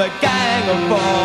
the gang of four.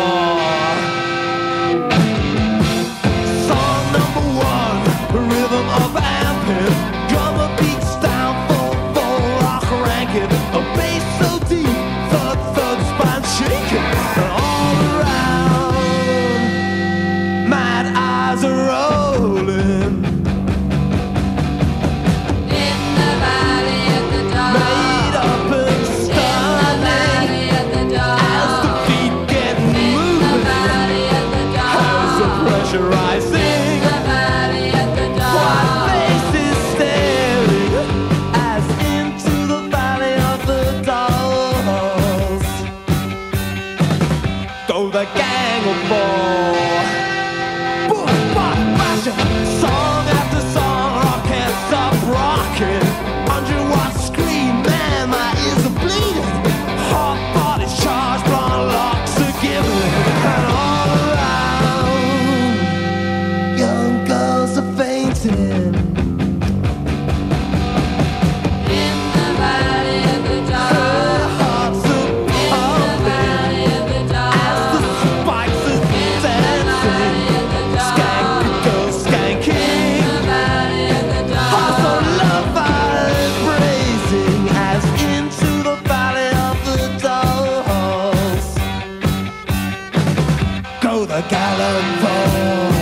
fall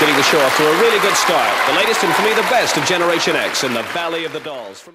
Getting the show off to a really good start. The latest and for me the best of Generation X in the Valley of the Dolls.